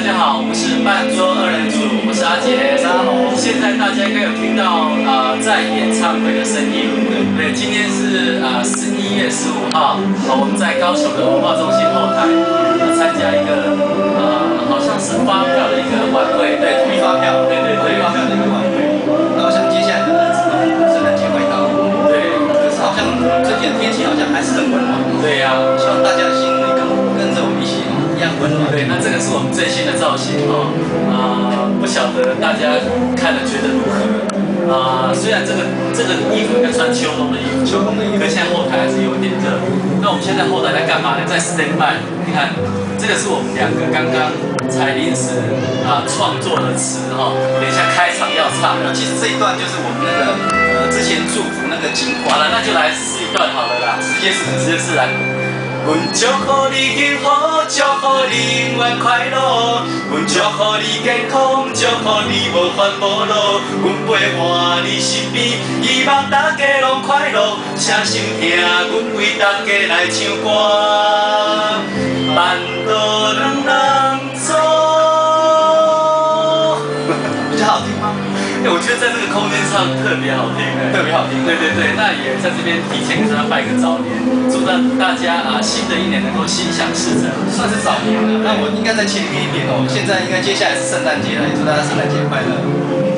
大家好，我们是半桌二人组，我是阿杰，大家好。现在大家应该有听到呃在演唱会的声音，对，今天是呃十一月十五号，我们在高雄的文化中心后台参加一个呃好像是发票的一个晚会，对，统一发票，对对对，发票的一个晚会。然后像接下来的日子嘛，圣诞节快到，对，可是好像最近的天气好像还是很温暖，对呀，对，那这个是我们最新的造型哦，啊，不晓得大家看了觉得如何？啊，虽然这个这个衣服应该穿秋冬的衣服，秋冬的衣服可现在后台还是有点热。那我们现在后台在干嘛呢？在 stand by。你看，这个是我们两个刚刚才临时啊创作的词哈，等一下开场要唱。其实这一段就是我们那个呃之前祝福那个精华好了，那就来试一段好了啦，直接试直接试来。阮祝福你幸福，祝福你永远快乐。阮祝福你健康，祝福你无烦无恼。阮陪伴你身边，希望大家拢快乐。声心听，阮为大家来唱歌。慢路两人在这个空间唱特别好听哎，特别好听。对对对，那也在这边提前跟大家拜个早年，祝大大家啊新的一年能够心想事成。算是早年了，那我应该再前面一点哦。现在应该接下来是圣诞节了，也祝大家圣诞节快乐。